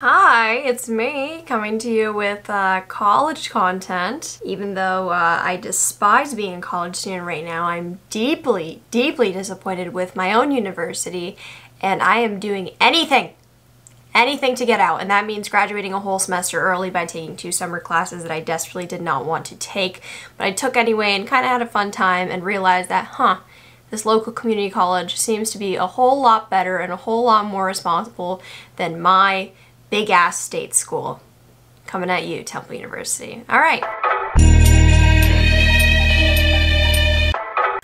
Hi, it's me coming to you with uh, college content. Even though uh, I despise being a college student right now, I'm deeply, deeply disappointed with my own university and I am doing anything, anything to get out. And that means graduating a whole semester early by taking two summer classes that I desperately did not want to take, but I took anyway and kind of had a fun time and realized that, huh, this local community college seems to be a whole lot better and a whole lot more responsible than my big ass state school. Coming at you, Temple University. All right.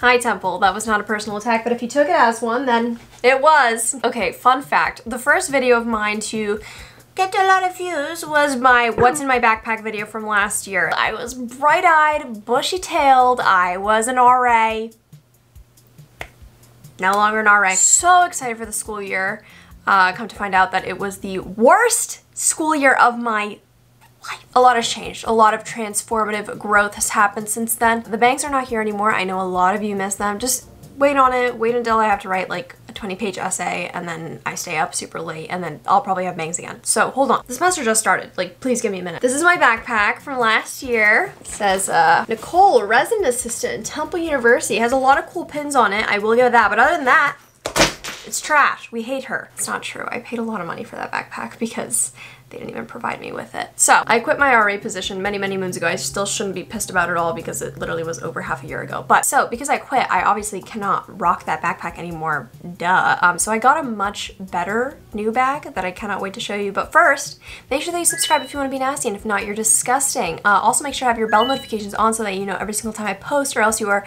Hi Temple, that was not a personal attack, but if you took it as one, then it was. Okay, fun fact. The first video of mine to get a lot of views was my what's in my backpack video from last year. I was bright-eyed, bushy-tailed, I was an RA. No longer an RA. So excited for the school year uh, come to find out that it was the worst school year of my life. A lot has changed. A lot of transformative growth has happened since then. The banks are not here anymore. I know a lot of you miss them. Just wait on it. Wait until I have to write like a 20 page essay and then I stay up super late and then I'll probably have bangs again. So hold on. The semester just started. Like please give me a minute. This is my backpack from last year. It says uh, Nicole, resident assistant Temple University. It has a lot of cool pins on it. I will give that. But other than that, it's trash. We hate her. It's not true. I paid a lot of money for that backpack because they didn't even provide me with it. So I quit my RA position many, many moons ago. I still shouldn't be pissed about it all because it literally was over half a year ago. But so because I quit, I obviously cannot rock that backpack anymore. Duh. Um, so I got a much better new bag that I cannot wait to show you. But first, make sure that you subscribe if you want to be nasty, and if not, you're disgusting. Uh, also, make sure to have your bell notifications on so that you know every single time I post, or else you are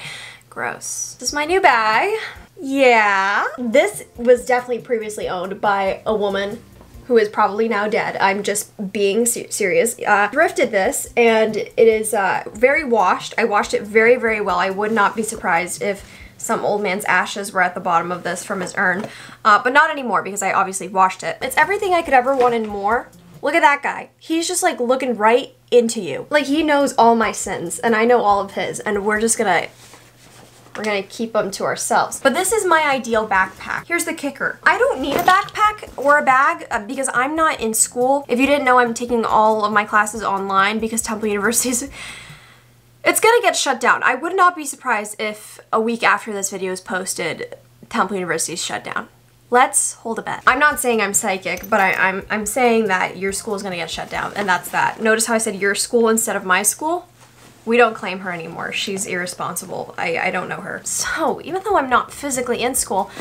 gross. This is my new bag. Yeah. This was definitely previously owned by a woman who is probably now dead. I'm just being ser serious. Uh, thrifted this and it is uh, very washed. I washed it very, very well. I would not be surprised if some old man's ashes were at the bottom of this from his urn. Uh, but not anymore because I obviously washed it. It's everything I could ever want and more. Look at that guy. He's just like looking right into you. Like he knows all my sins and I know all of his and we're just gonna we're gonna keep them to ourselves. But this is my ideal backpack. Here's the kicker. I don't need a backpack or a bag uh, because I'm not in school. If you didn't know, I'm taking all of my classes online because Temple University is it's gonna get shut down. I would not be surprised if a week after this video is posted, Temple University is shut down. Let's hold a bet. I'm not saying I'm psychic, but I, am I'm, I'm saying that your school is gonna get shut down, and that's that. Notice how I said your school instead of my school? We don't claim her anymore. She's irresponsible. I, I don't know her. So even though I'm not physically in school,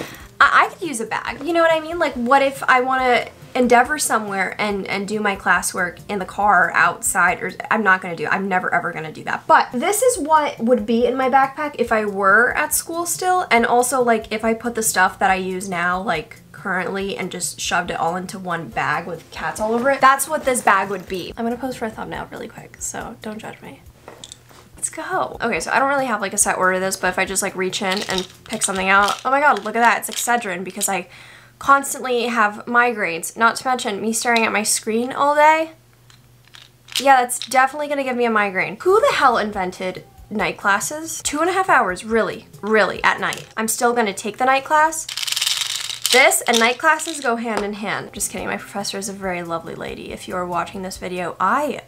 I, I could use a bag. You know what I mean? Like what if I want to endeavor somewhere and and do my classwork in the car outside or I'm not gonna do I'm never ever gonna do that but this is what would be in my backpack if I were at school still and also like if I put the stuff that I use now like currently and just shoved it all into one bag with cats all over it that's what this bag would be I'm gonna post for a thumbnail really quick so don't judge me Let's go. Okay, so I don't really have like a set order of this, but if I just like reach in and pick something out, oh my god, look at that, it's Excedrin because I constantly have migraines, not to mention me staring at my screen all day. Yeah, that's definitely gonna give me a migraine. Who the hell invented night classes? Two and a half hours, really, really, at night. I'm still gonna take the night class. This and night classes go hand in hand. Just kidding, my professor is a very lovely lady. If you are watching this video, I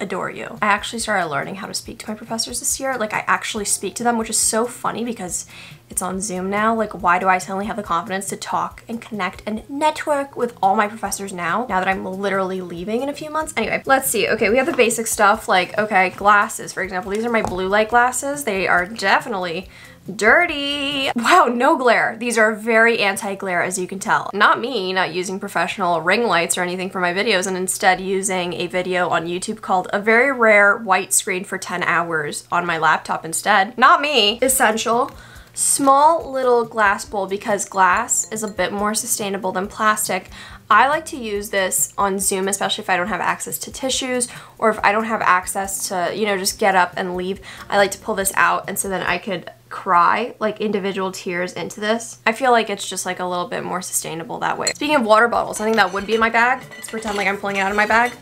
adore you. I actually started learning how to speak to my professors this year. Like I actually speak to them, which is so funny because it's on Zoom now. Like why do I suddenly have the confidence to talk and connect and network with all my professors now, now that I'm literally leaving in a few months? Anyway, let's see. Okay, we have the basic stuff like, okay, glasses, for example. These are my blue light glasses. They are definitely dirty. Wow, no glare. These are very anti-glare as you can tell. Not me, not using professional ring lights or anything for my videos and instead using a video on YouTube called A Very Rare White Screen for 10 Hours on my laptop instead. Not me. Essential. Small little glass bowl because glass is a bit more sustainable than plastic. I like to use this on Zoom, especially if I don't have access to tissues or if I don't have access to, you know, just get up and leave. I like to pull this out and so then I could cry like individual tears into this. I feel like it's just like a little bit more sustainable that way. Speaking of water bottles, I think that would be in my bag. Let's pretend like I'm pulling it out of my bag.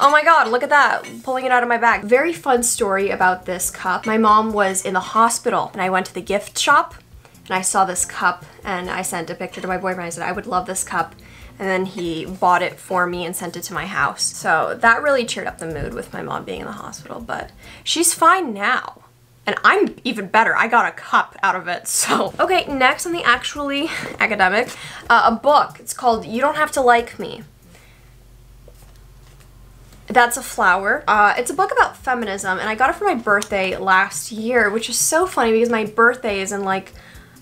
Oh my god, look at that, pulling it out of my bag. Very fun story about this cup. My mom was in the hospital and I went to the gift shop and I saw this cup and I sent a picture to my boyfriend. I said, I would love this cup and then he bought it for me and sent it to my house. So that really cheered up the mood with my mom being in the hospital, but she's fine now. And I'm even better. I got a cup out of it, so. Okay, next on the actually academic, uh, a book. It's called You Don't Have to Like Me. That's a flower. Uh, it's a book about feminism, and I got it for my birthday last year, which is so funny because my birthday is in like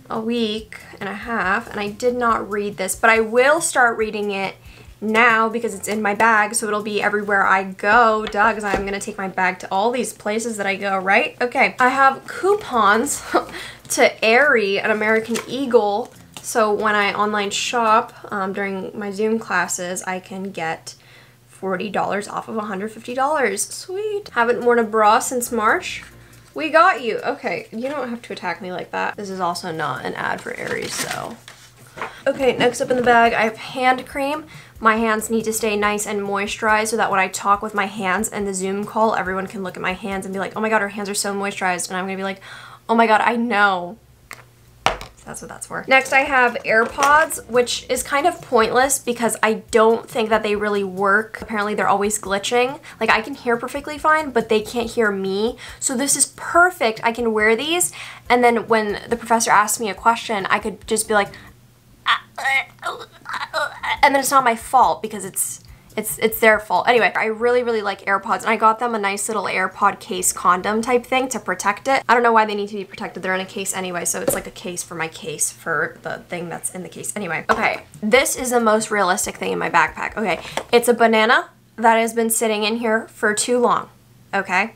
a week and a half, and I did not read this, but I will start reading it now because it's in my bag, so it'll be everywhere I go, duh, because I'm to take my bag to all these places that I go, right? Okay, I have coupons to Aerie, an American Eagle, so when I online shop um, during my Zoom classes, I can get $40 off of $150. Sweet. Haven't worn a bra since March. We got you. Okay, you don't have to attack me like that. This is also not an ad for Aerie's, so. Okay, next up in the bag, I have hand cream. My hands need to stay nice and moisturized so that when I talk with my hands in the Zoom call, everyone can look at my hands and be like, oh my god, her hands are so moisturized. And I'm gonna be like, oh my god, I know that's what that's for. Next I have AirPods, which is kind of pointless because I don't think that they really work. Apparently they're always glitching. Like I can hear perfectly fine, but they can't hear me. So this is perfect. I can wear these and then when the professor asks me a question, I could just be like, ah, uh, oh, uh, oh, uh, and then it's not my fault because it's it's it's their fault. Anyway, I really, really like AirPods and I got them a nice little AirPod case condom type thing to protect it. I don't know why they need to be protected. They're in a case anyway, so it's like a case for my case for the thing that's in the case. Anyway, okay, this is the most realistic thing in my backpack. Okay, it's a banana that has been sitting in here for too long, okay?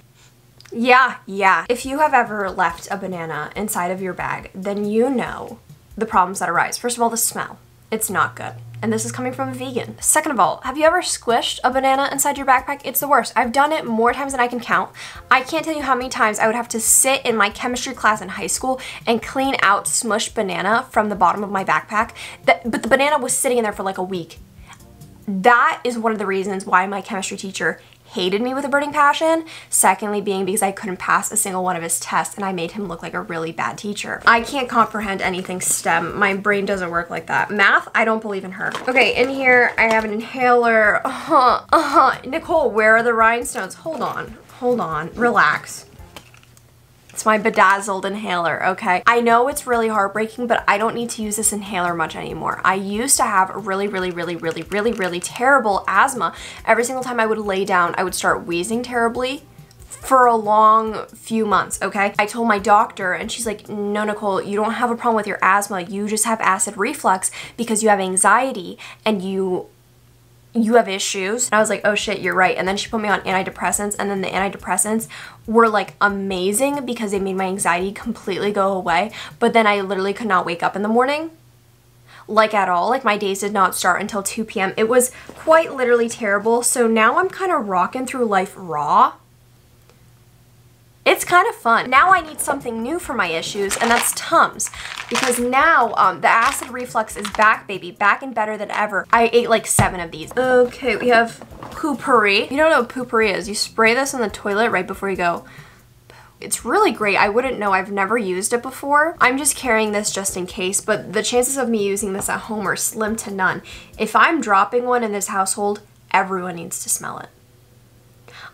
Yeah, yeah. If you have ever left a banana inside of your bag, then you know the problems that arise. First of all, the smell. It's not good and this is coming from a vegan. Second of all, have you ever squished a banana inside your backpack? It's the worst. I've done it more times than I can count. I can't tell you how many times I would have to sit in my chemistry class in high school and clean out smushed banana from the bottom of my backpack. That, but the banana was sitting in there for like a week. That is one of the reasons why my chemistry teacher hated me with a burning passion. Secondly, being because I couldn't pass a single one of his tests and I made him look like a really bad teacher. I can't comprehend anything STEM. My brain doesn't work like that. Math, I don't believe in her. Okay, in here I have an inhaler. Uh-huh, uh-huh. Nicole, where are the rhinestones? Hold on, hold on, relax. It's my bedazzled inhaler, okay? I know it's really heartbreaking, but I don't need to use this inhaler much anymore. I used to have really, really, really, really, really, really terrible asthma. Every single time I would lay down, I would start wheezing terribly for a long few months, okay? I told my doctor and she's like, no, Nicole, you don't have a problem with your asthma. You just have acid reflux because you have anxiety and you you have issues. And I was like, oh shit, you're right. And then she put me on antidepressants and then the antidepressants were like amazing because they made my anxiety completely go away. But then I literally could not wake up in the morning like at all. Like my days did not start until 2 p.m. It was quite literally terrible. So now I'm kind of rocking through life raw it's kind of fun. Now I need something new for my issues, and that's Tums. Because now um, the acid reflux is back, baby. Back and better than ever. I ate like seven of these. Okay, we have Poo-Pourri. You don't know what Poo-Pourri is. You spray this in the toilet right before you go. It's really great. I wouldn't know. I've never used it before. I'm just carrying this just in case, but the chances of me using this at home are slim to none. If I'm dropping one in this household, everyone needs to smell it.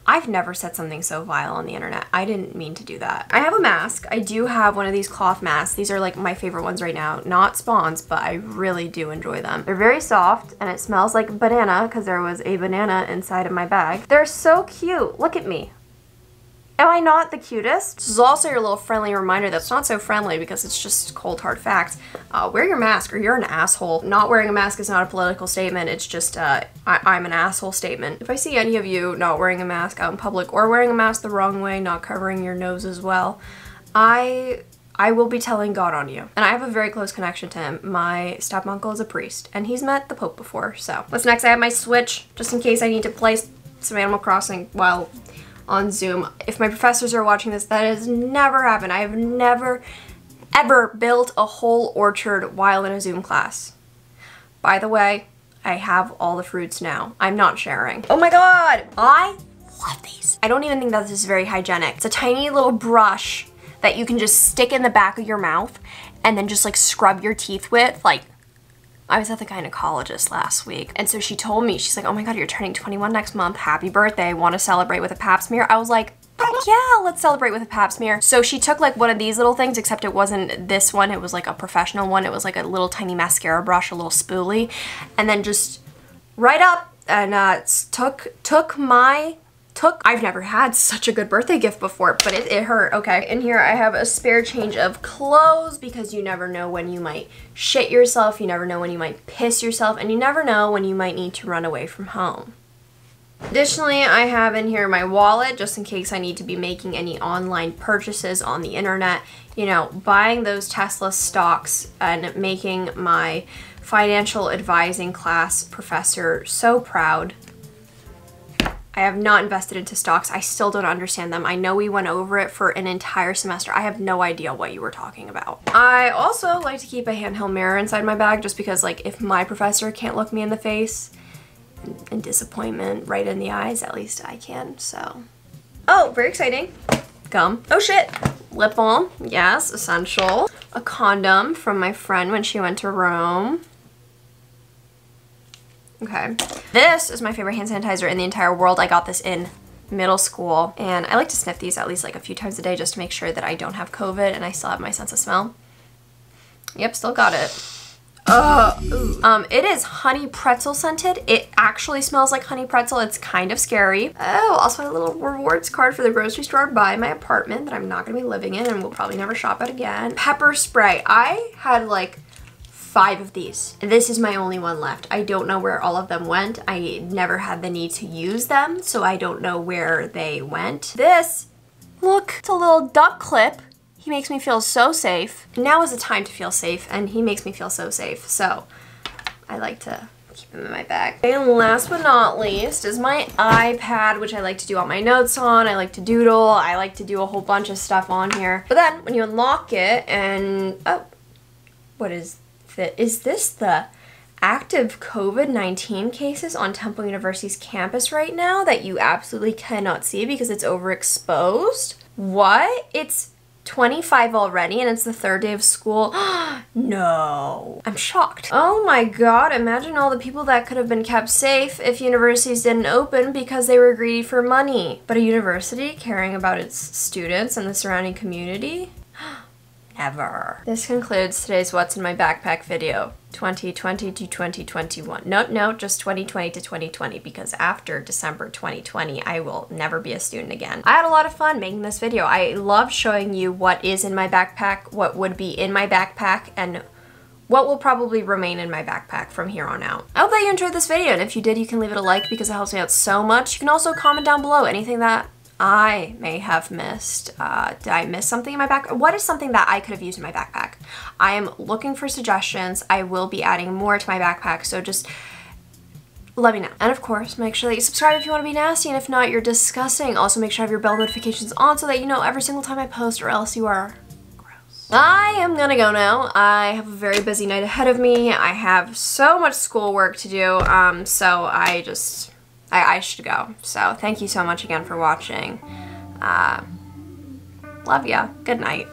I've never said something so vile on the internet. I didn't mean to do that. I have a mask. I do have one of these cloth masks. These are like my favorite ones right now. Not Spawns, but I really do enjoy them. They're very soft and it smells like banana because there was a banana inside of my bag. They're so cute. Look at me. Am I not the cutest? This is also your little friendly reminder that's not so friendly because it's just cold hard facts. Uh, wear your mask or you're an asshole. Not wearing a mask is not a political statement. It's just uh, I am an asshole statement. If I see any of you not wearing a mask out in public or wearing a mask the wrong way, not covering your nose as well, I I will be telling God on you. And I have a very close connection to him. My step uncle is a priest and he's met the Pope before. So what's next? I have my Switch just in case I need to play some Animal Crossing while on Zoom. If my professors are watching this, that has never happened. I have never, ever built a whole orchard while in a Zoom class. By the way, I have all the fruits now. I'm not sharing. Oh my god! I love these. I don't even think that this is very hygienic. It's a tiny little brush that you can just stick in the back of your mouth and then just like scrub your teeth with. Like, I was at the gynecologist last week, and so she told me, she's like, oh my god, you're turning 21 next month. Happy birthday. Want to celebrate with a pap smear? I was like, yeah, let's celebrate with a pap smear. So she took like one of these little things, except it wasn't this one. It was like a professional one. It was like a little tiny mascara brush, a little spoolie, and then just right up and uh, took took my took I've never had such a good birthday gift before but it, it hurt okay? In here I have a spare change of clothes because you never know when you might shit yourself you never know when you might piss yourself and you never know when you might need to run away from home. Additionally, I have in here my wallet just in case I need to be making any online purchases on the internet. You know, buying those Tesla stocks and making my financial advising class professor so proud I have not invested into stocks. I still don't understand them. I know we went over it for an entire semester. I have no idea what you were talking about. I also like to keep a handheld mirror inside my bag just because like if my professor can't look me in the face and, disappointment right in the eyes, at least I can, so. Oh, very exciting. Gum. Oh shit. Lip balm. Yes, essential. A condom from my friend when she went to Rome. Okay. This is my favorite hand sanitizer in the entire world. I got this in middle school and I like to sniff these at least like a few times a day just to make sure that I don't have COVID and I still have my sense of smell. Yep, still got it. Uh, um, it is honey pretzel scented. It actually smells like honey pretzel. It's kind of scary. Oh, also a little rewards card for the grocery store by my apartment that I'm not gonna be living in and will probably never shop at again. Pepper spray. I had like five of these. This is my only one left. I don't know where all of them went. I never had the need to use them, so I don't know where they went. This, look, it's a little duck clip. He makes me feel so safe. Now is the time to feel safe, and he makes me feel so safe, so I like to keep them in my bag. And last but not least is my iPad, which I like to do all my notes on. I like to doodle. I like to do a whole bunch of stuff on here. But then when you unlock it and, oh, what is is this the active COVID-19 cases on Temple University's campus right now that you absolutely cannot see because it's overexposed? What? It's 25 already and it's the third day of school. no. I'm shocked. Oh my god, imagine all the people that could have been kept safe if universities didn't open because they were greedy for money. But a university caring about its students and the surrounding community? Ever. This concludes today's What's in My Backpack video. 2020 to 2021. No, no, just 2020 to 2020 because after December 2020, I will never be a student again. I had a lot of fun making this video. I love showing you what is in my backpack, what would be in my backpack, and what will probably remain in my backpack from here on out. I hope that you enjoyed this video, and if you did, you can leave it a like because it helps me out so much. You can also comment down below anything that I may have missed. Uh, did I miss something in my backpack? What is something that I could have used in my backpack? I am looking for suggestions. I will be adding more to my backpack, so just let me know. And of course, make sure that you subscribe if you want to be nasty, and if not, you're disgusting. Also, make sure you have your bell notifications on so that you know every single time I post, or else you are gross. I am gonna go now. I have a very busy night ahead of me. I have so much schoolwork to do, um, so I just I, I should go. So thank you so much again for watching. Uh, love ya. Good night.